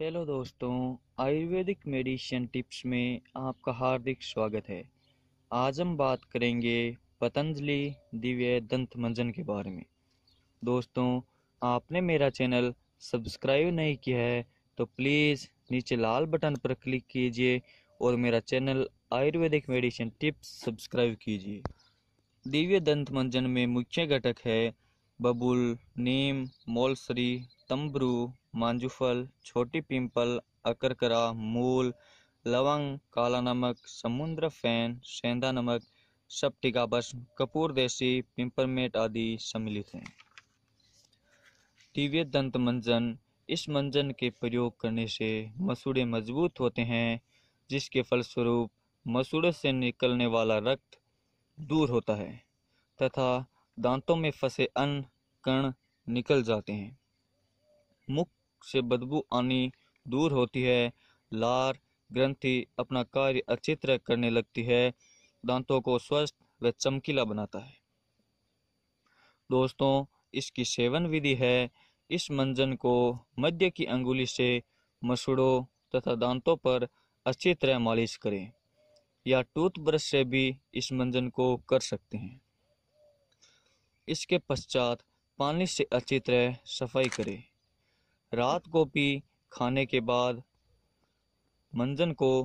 Hello दोस्तों, Ayurvedic medicine tips में आपका हार्दिक स्वागत है। आज हम बात करेंगे पतंजलि दिव्य दंत मंजन के बारे में। दोस्तों, आपने मेरा चैनल सब्सक्राइब नहीं किया है तो प्लीज़ नीचे लाल बटन पर क्लिक कीजिए और मेरा channel Ayurvedic medicine tips subscribe कीजिए। दिव्य दंत मंजन में मुख्य घटक है बबुल, नीम, मोलसरी, तंबरू मांजूफल छोटी पिंपल, अकरकरा, मूल, लवंग, काला नमक, समुद्र फ़ैन, सेंधा नमक सप्टिका बस, कपूर देसी पिंपरमेट आदि सम्मिलित हैं। दिव्य दंत मंजन, इस मंजन के प्रयोग करने से मसूड़े मज़बूत होते हैं, जिसके फलस्वरूप मसूड़े से निकलने वाला रक्त दूर होता है, तथा दांतों में फंसे अन्न कण निकल जाते हैं। मुख से बदबू आनी दूर होती है। लार ग्रंथि अपना कार्य अच्छी तरह करने लगती है। दांतों को स्वस्थ व चमकीला बनाता है। दोस्तों, इसकी सेवन विधि है। इस मंजन को मध्य की अंगुली से मसूड़ों तथा दांतों पर अच्छी तरह मालिश करें या टूथब्रश से भी इस मंजन को कर सकते हैं। इसके पश्चात पानी से अच्छी तरह सफ़ाई करें। रात को भी खाने के बाद मंजन को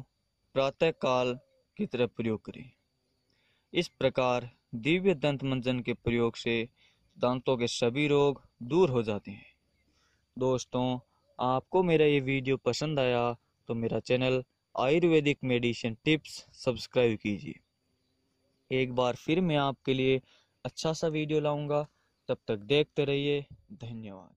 प्रातः काल की तरह प्रयोग करें। इस प्रकार दिव्य दंत मंजन के प्रयोग से दांतों के सभी रोग दूर हो जाते हैं। दोस्तों, आपको मेरा ये वीडियो पसंद आया तो मेरा channel Ayurvedic medicine tips subscribe कीजिए। एक बार फिर मैं आपके लिए अच्छा सा वीडियो लाऊँगा। तब तक देखते रहिए। धन्यवाद।